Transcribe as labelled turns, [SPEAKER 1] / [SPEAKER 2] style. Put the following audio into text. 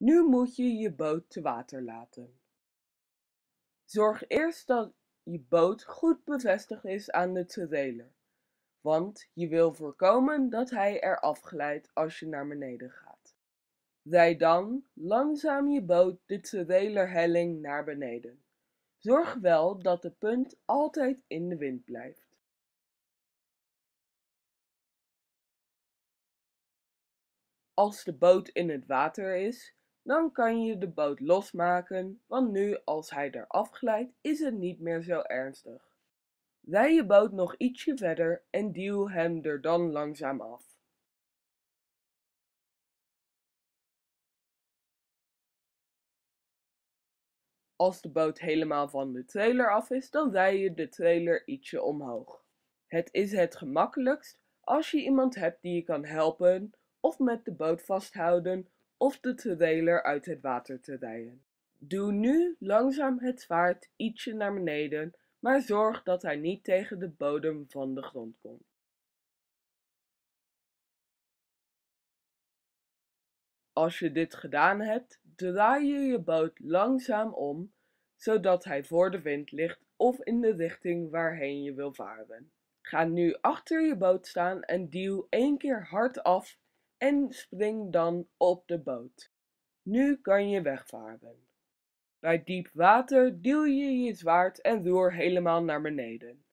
[SPEAKER 1] Nu moet je je boot te water laten. Zorg eerst dat je boot goed bevestigd is aan de trailer, want je wil voorkomen dat hij er afglijdt als je naar beneden gaat. Rij dan langzaam je boot de trailerhelling naar beneden. Zorg wel dat de punt altijd in de wind blijft. Als de boot in het water is, dan kan je de boot losmaken, want nu als hij eraf glijdt is het niet meer zo ernstig. Rij je boot nog ietsje verder en duw hem er dan langzaam af. Als de boot helemaal van de trailer af is, dan rij je de trailer ietsje omhoog. Het is het gemakkelijkst als je iemand hebt die je kan helpen of met de boot vasthouden of de trailer uit het water te rijden. Doe nu langzaam het zwaard ietsje naar beneden, maar zorg dat hij niet tegen de bodem van de grond komt. Als je dit gedaan hebt, draai je je boot langzaam om, zodat hij voor de wind ligt of in de richting waarheen je wil varen. Ga nu achter je boot staan en duw één keer hard af en spring dan op de boot. Nu kan je wegvaren. Bij diep water duw je je zwaard en roer helemaal naar beneden.